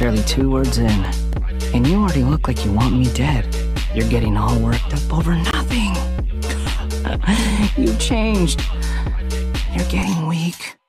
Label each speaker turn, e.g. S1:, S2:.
S1: barely two words in, and you already look like you want me dead. You're getting all worked up over nothing. You've changed. You're getting weak.